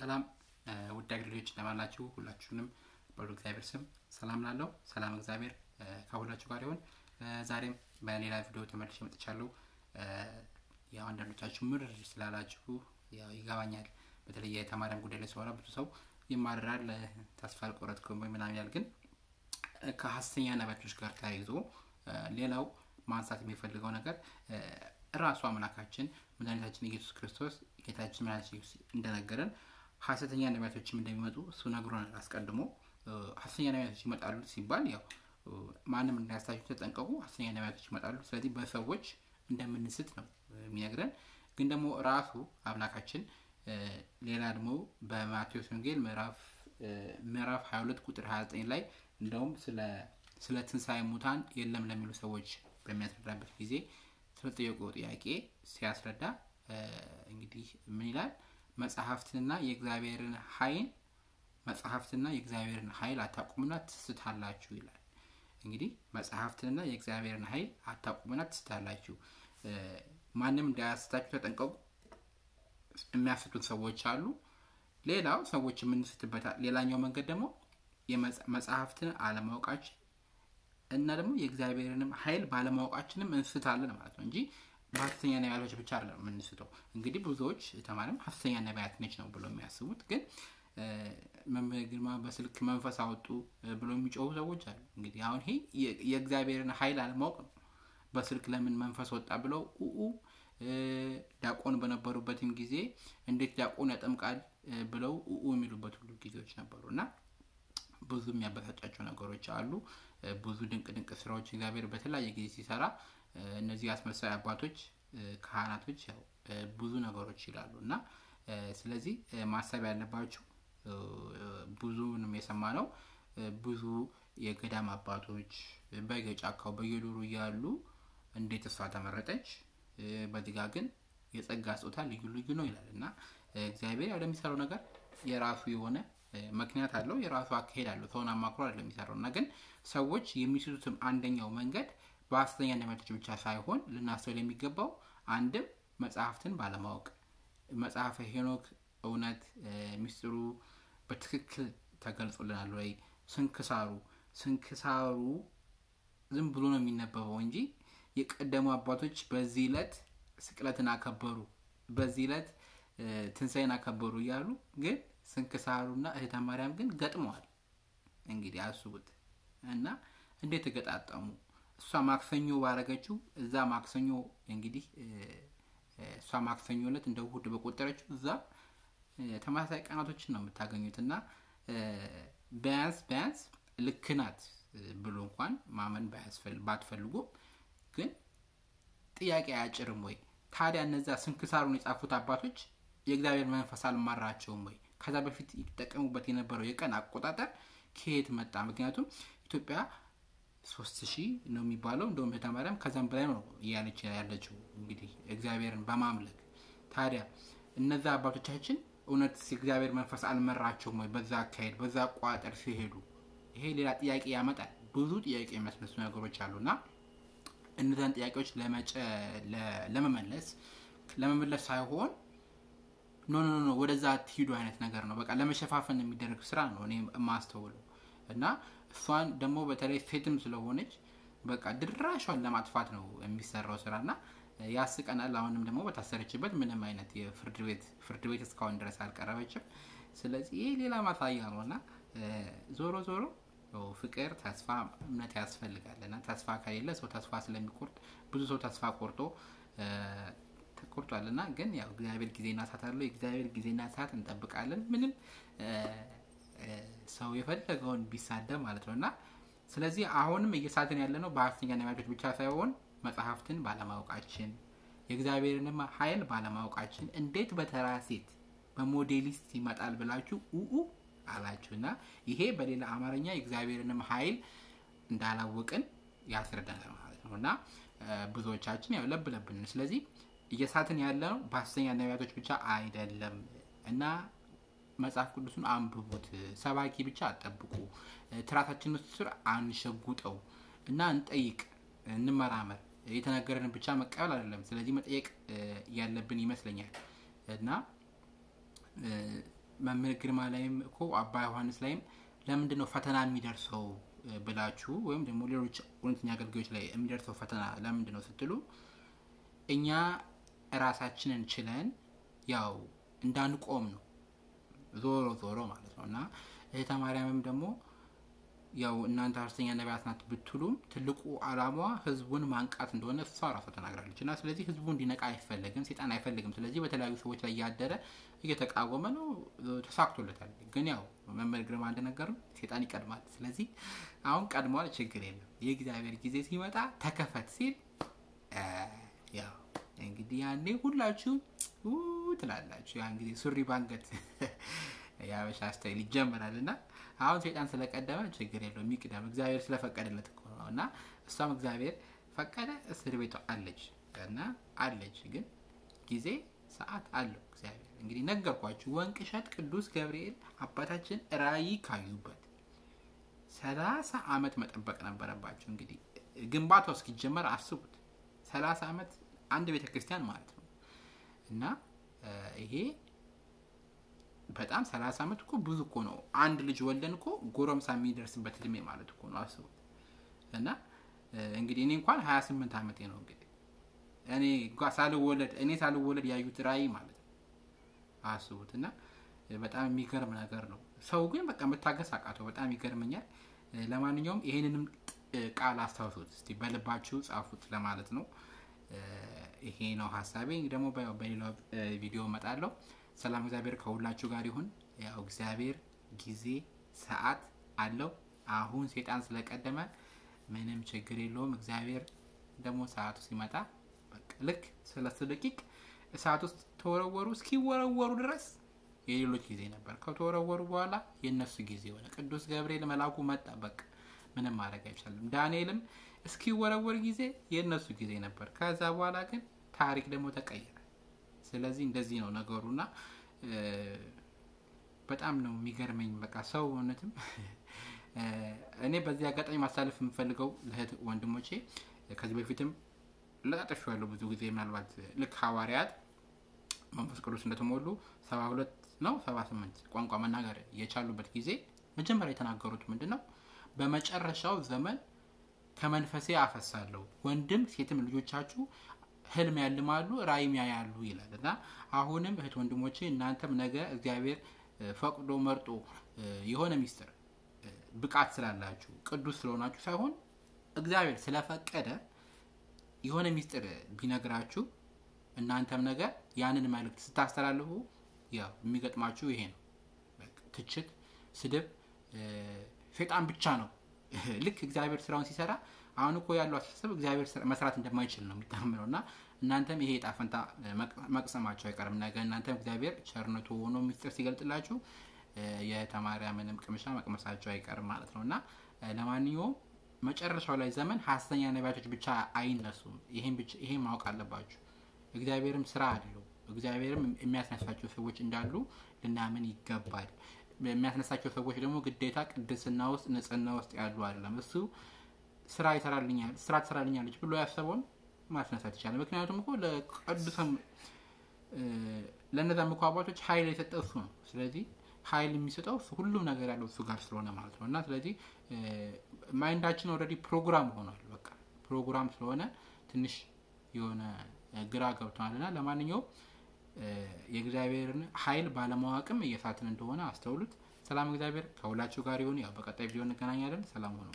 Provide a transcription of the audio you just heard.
ሰላም ውድ አገልጋዮች እንደማላችሁ ሁላችሁንም በሉ እግዚአብሔር ስም ሰላም ላለው ሰላም እግዚአብሔር ከሁላችሁ ጋር ይሁን። ዛሬም በሌላ ቪዲዮ ተመልሼ መጥቻለሁ። ያው አንዳንዶቻችሁ ምር ስላላችሁ ያው ይገባኛል። በተለይ የተማሪያም ጉዳይ ላይ ሲወራ ብዙ ሰው ይማርራል፣ ተስፋ አልቆረጥኩም ወይ ምናምን ያል። ግን ከሀሰተኛ ነቢያቶች ጋር ተያይዞ ሌላው ማንሳት የሚፈልገው ነገር ራሱ አምላካችን መድኃኒታችን ኢየሱስ ክርስቶስ ጌታችን መድኃኒታችን እንደነገረን ሀሰተኛ ነቢያቶችም እንደሚመጡ እሱ ነግሮናል አስቀድሞ። ሀሰተኛ ነቢያቶች ይመጣሉ ሲባል ያው ማንም እንዳያስታችሁ ተጠንቀቁ፣ ሀሰተኛ ነቢያቶች ይመጣሉ። ስለዚህ በሰዎች እንደምንስት ነው የሚነግረን። ግን ደግሞ ራሱ አምላካችን ሌላ ደግሞ በማቴዎስ ወንጌል ምዕራፍ ምዕራፍ 22 ቁጥር 29 ላይ እንደውም ስለ ትንሣኤ ሙታን የለም ለሚሉ ሰዎች በሚያስረዳበት ጊዜ ስለጠየቁ ጥያቄ ሲያስረዳ እንግዲህ ምን ይላል? መጽሐፍትንና የእግዚአብሔርን ኃይል መጽሐፍትና የእግዚአብሔርን ኃይል አታቁምና ትስታላችሁ ይላል። እንግዲህ መጽሐፍትንና የእግዚአብሔርን ኃይል አታቁምና ትስታላችሁ። ማንም እንዳያስታችሁ ተጠንቀቁ። የሚያስቱን ሰዎች አሉ። ሌላው ሰዎች የምንስትበት ሌላኛው መንገድ ደግሞ መጽሐፍትን አለማወቃችን እና ደግሞ የእግዚአብሔርንም ኃይል ባለማወቃችንም እንስታለን ማለት ነው እንጂ በሀሰተኛ ነቢያቶች ብቻ አይደለም የምንስተው። እንግዲህ ብዙዎች ተማሪም ሀሰተኛ ነቢያት ነች ነው ብሎ የሚያስቡት ግን መምህር ግርማ በስልክ መንፈስ አወጡ ብሎ የሚጮሁ ሰዎች አሉ። እንግዲህ አሁን ይሄ የእግዚአብሔርን ኃይል አለማወቅ ነው። በስልክ ለምን መንፈስ ወጣ ብለው ኡኡ ዲያቆን በነበሩበትም ጊዜ እንዴት ዲያቆን ያጠምቃል ብለው ኡኡ የሚሉበት ሁሉ ጊዜዎች ነበሩ እና ብዙ የሚያበሳጫቸው ነገሮች አሉ። ብዙ ድንቅ ድንቅ ስራዎች እግዚአብሔር በተለያየ ጊዜ ሲሰራ እነዚህ አስመሳይ አባቶች ካህናቶች ያው ብዙ ነገሮች ይላሉ እና ስለዚህ ማሰብ ያለባቸው ብዙንም የሰማ ነው። ብዙ የገዳም አባቶች በየጫካው በየዱሩ እያሉ እንዴት እሷ ተመረጠች፣ በዚህ ጋር ግን የጸጋ ስጦታ ልዩ ልዩ ነው ይላል እና እግዚአብሔር ያው ነገር የራሱ የሆነ ምክንያት አለው፣ የራሱ አካሄድ አለው። ሰውን አማክሮ አይደለም የሚሰራው እና ግን ሰዎች የሚስቱትም አንደኛው መንገድ በሀሰተኛ ነቢያቶች ብቻ ሳይሆን ልናስተውል የሚገባው አንድም መጽሐፍትን ባለማወቅ መጽሐፈ ሄኖክ እውነት ሚስጥሩ በትክክል ተገልጾልናል ወይ? ስንክሳሩ ስንክሳሩ ዝም ብሎ ነው የሚነበበው እንጂ የቀደሙ አባቶች በዚህ ዕለት ስቅለትን አከበሩ፣ በዚህ ዕለት ትንሣኤን አከበሩ እያሉ ግን ስንክሳሩና እህተ ማርያም ግን ገጥመዋል። እንግዲህ አስቡት እና እንዴት ተገጣጠሙ? እሷ ማክሰኞ ባረገችው እዛ ማክሰኞ እንግዲህ እሷ ማክሰኞ ዕለት እንደ እሑድ በቆጠረችው እዛ ተመሳሳይ ቀናቶችን ነው የምታገኙት እና ቢያንስ ቢያንስ ልክ ናት ብሎ እንኳን ማመን ባትፈልጉም ግን ጥያቄ አያጭርም ወይ? ታዲያ እነዛ ስንክሳሩን የጻፉት አባቶች የእግዚአብሔር መንፈስ አልማራቸውም ወይ? ከዛ በፊት ይጠቀሙበት የነበረው የቀን አቆጣጠር ከየት መጣ? ምክንያቱም ኢትዮጵያ ሶስት ሺህ ነው የሚባለው እንደውም ቤተ ማርያም ከዛም በላይ ነው እያለች ያለችው እንግዲህ እግዚአብሔርን በማምለክ ታዲያ እነዛ አባቶቻችን እውነት እግዚአብሔር መንፈስ አልመራቸውም ወይ? በዛ አካሄድ በዛ አቋጠር ሲሄዱ ይሄ ሌላ ጥያቄ ያመጣል። ብዙ ጥያቄ የሚያስነሱ ነገሮች አሉና እነዛን ጥያቄዎች ለመመለስ ለመመለስ ሳይሆን no no no ወደዛ አትሂዱ አይነት ነገር ነው። በቃ ለመሸፋፈን የሚደረግ ስራ ነው እኔ የማስተውለው እና እሷን ደግሞ በተለይ ሴትም ስለሆነች በቃ ድራሿን ለማጥፋት ነው የሚሰራው ስራ እና ያስቀናል። አሁንም ደግሞ በታሰረችበት ምንም አይነት የፍርድ ቤት ፍርድ ቤት እስካሁን ድረስ አልቀረበችም። ስለዚህ ይህ ሌላ ማሳያ ነው እና ዞሮ ዞሮ ፍቅር፣ ተስፋ፣ እምነት ያስፈልጋል እና ተስፋ ከሌለ ሰው ተስፋ ስለሚቆርጥ ብዙ ሰው ተስፋ ቆርጦ ተቆርጧል እና ግን ያው እግዚአብሔር ጊዜና ሰዓት አለው። የእግዚአብሔር ጊዜና ሰዓት እንጠብቃለን። ምንም ሰው የፈለገውን ቢሳደብ ማለት ነው። እና ስለዚህ አሁንም እየሳትን ያለ ነው በሀሰተኛ ነቢያቶች ብቻ ሳይሆን መጽሐፍትን ባለማወቃችን የእግዚአብሔርንም ኃይል ባለማወቃችን እንዴት በተራ ሴት በሞዴሊስት ይመጣል ብላችሁ ኡኡ አላችሁ። እና ይሄ በሌላ አማርኛ የእግዚአብሔርንም ኃይል እንዳላወቅን ያስረዳናል ማለት ነው። እና ብዙዎቻችን ያው ለብ ስለዚህ እየሳትን ያለ ነው በሀሰተኛ ነቢያቶች ብቻ አይደለም። እና መጽሐፍ ቅዱስን አንብቡት። ሰባኪ ብቻ አጠብቁ። ትራታችን ውስጥ ስር አንሸጉጠው እና እንጠይቅ፣ እንመራመር። የተነገረን ብቻ መቀበል አይደለም። ስለዚህ መጠየቅ ያለብን ይመስለኛል እና መምህር ግርማ ላይም እኮ አባ ዮሐንስ ላይም ለምንድን ነው ፈተና የሚደርሰው ብላችሁ ወይም ደግሞ ሌሎች እውነተኛ አገልጋዮች ላይ የሚደርሰው ፈተና ለምንድን ነው ስትሉ እኛ ራሳችንን ችለን ያው እንዳንቆም ነው ዞሮ ዞሮ ማለት ነው። እና እህተ ማርያምም ደግሞ ያው እናንተ ሐሰተኛ ነቢያት ናት ብትሉም ትልቁ አላማዋ ህዝቡን ማንቃት እንደሆነ እሷ ራሷ ተናግራለች። እና ስለዚህ ህዝቡ እንዲነቃ አይፈለግም ሴጣን አይፈልግም። ስለዚህ በተለያዩ ሰዎች ላይ እያደረ እየተቃወመ ነው ተሳክቶለታል። ግን ያው መምህር ግርማ እንደነገሩ ሴጣን ይቀድማል። ስለዚህ አሁን ቀድሟል ችግር የለም። የእግዚአብሔር ጊዜ ሲመጣ ተከፈት ሲል ያው እንግዲህ ያኔ ሁላችሁ ትላላችሁ። ያን ጊዜ ሱሪ ባንገት የአበሻ ስታይል ይጀመራል። እና አሁን ሴጣን ስለቀደመ ችግር የለው የሚቅደም እግዚአብሔር ስለፈቀደለት እኮ ነው። እና እሷም እግዚአብሔር ፈቀደ እስር ቤቷ አለች እና አለች። ግን ጊዜ ሰዓት አለው እግዚአብሔር። እንግዲህ ነገርኳችሁ ወንቅ እሸት ቅዱስ ገብርኤል አባታችን ራእይ ካዩበት ሰላሳ አመት መጠበቅ ነበረባቸው። እንግዲህ ግንባታው እስኪጀመር አስቡት። ሰላሳ አመት አንድ ቤተ ክርስቲያን ማለት ነው። እና ይሄ በጣም ሰላሳ አመት እኮ ብዙ እኮ ነው። አንድ ልጅ ወልደን እኮ ጎረምሳ የሚደርስበት እድሜ ማለት እኮ ነው። አስቡት እና እንግዲህ እኔ እንኳን ሀያ ስምንት አመቴ ነው እንግዲህ። እኔ ሳልወለድ እኔ ሳልወለድ ያዩት ራእይ ማለት ነው። አስቡት። እና በጣም የሚገርም ነገር ነው። ሰው ግን በቃ መታገስ አቃተው። በጣም ይገርመኛል። ለማንኛውም ይሄንንም ቃል አስታውሱት እስቲ። በልባችሁ ጻፉት ለማለት ነው ይሄ ነው ሀሳቤ። ደግሞ በሌላው ቪዲዮ እመጣለሁ። ሰላም እግዚአብሔር ከሁላችሁ ጋር ይሁን። ያው እግዚአብሔር ጊዜ ሰዓት አለው። አሁን ሴጣን ስለቀደመ ምንም ችግር የለውም። እግዚአብሔር ደግሞ ሰዓቱ ሲመጣ ልክ ሰለስት ደቂቅ እሳት ውስጥ ተወረወሩ። እስኪወረወሩ ድረስ የሌሎች ጊዜ ነበር። ከተወረወሩ በኋላ የእነሱ ጊዜ ሆነ። ቅዱስ ገብርኤል መላኩ መጣ። በቃ ምንም ማድረግ አይቻልም። ዳንኤልም እስኪወረወር ጊዜ የእነሱ ጊዜ ነበር። ከዛ በኋላ ግን ታሪክ ደግሞ ተቀየረ። ስለዚህ እንደዚህ ነው ነገሩና በጣም ነው የሚገርመኝ። በቃ ሰው እውነትም እኔ በዚህ አጋጣሚ ማሳለፍ የምፈልገው ለእህት ወንድሞቼ ከዚህ በፊትም ለጣጠሹ ያለው ብዙ ጊዜ ምናልባት ልክ ሐዋርያት መንፈስ ቅዱስ እንደተሞሉ ሰባ ሁለት ነው ሰባ ስምንት ቋንቋ መናገር የቻሉበት ጊዜ መጀመሪያ የተናገሩት ምንድን ነው በመጨረሻው ዘመን ከመንፈሴ አፈሳለሁ። ወንድም ሴትም ልጆቻችሁ ህልም ያልማሉ ራይም ያያሉ ይላል። እና አሁንም እህት ወንድሞቼ እናንተም ነገ እግዚአብሔር ፈቅዶ መርጦ የሆነ ሚስጥር ብቃት ስላላችሁ ቅዱስ ስለሆናችሁ ሳይሆን እግዚአብሔር ስለፈቀደ የሆነ ሚስጥር ቢነግራችሁ እናንተም ነገ ያንን መልእክት ስታስተላልፉ ያው የሚገጥማችሁ ይሄ ነው። ትችት ስድብ ሴጣን ብቻ ነው ልክ እግዚአብሔር ስራውን ሲሰራ አሁን እኮ ያለው አስተሳሰብ እግዚአብሔር መስራት እንደማይችል ነው የሚታምነው እና እናንተም ይሄ ጣፈንታ መቅሰማቸው አይቀርም። ነገ እናንተም እግዚአብሔር ቸርነቱ ሆኖ ሚስጥር ሲገልጥላችሁ የተማሪያ ምንም ቅምሻ መቅመሳቸው አይቀርም ማለት ነው። እና ለማንኛውም መጨረሻው ላይ ዘመን ሀሰተኛ ነቢያቶች ብቻ አይነሱም። ይሄን ማወቅ አለባችሁ። እግዚአብሔርም ስራ አለው። እግዚአብሔርም የሚያስነሳቸው ሰዎች እንዳሉ ልናምን ይገባል የሚያስነሳቸው ሰዎች ደግሞ ግዴታ ቅድስና ውስጥ ንጽህና ውስጥ ያሉ አይደለም። እሱ ስራ ይሰራልኛል ስራ ትሰራልኛለች ብሎ ያሰበውን ማስነሳት ይቻላል። ምክንያቱም እኮ ለቅዱስም ለእነዛ ምኮ አባቶች ሀይል የሰጠ እሱ ነው። ስለዚህ ሀይል የሚሰጠው ሁሉም ነገር ያለው እሱ ጋር ስለሆነ ማለት ነው። እና ስለዚህ mind ኣችን already program ሆኗል። በቃ ፕሮግራም ስለሆነ ትንሽ የሆነ ግራ ገብተናል እና ለማንኛውም የእግዚአብሔርን ሀይል ባለማወቅም እየሳትን እንደሆነ አስተውሉት። ሰላም እግዚአብሔር ከሁላችሁ ጋር ይሁን። ያው በቀጣይ ቪዲዮ እንገናኛለን። ሰላም ሆነው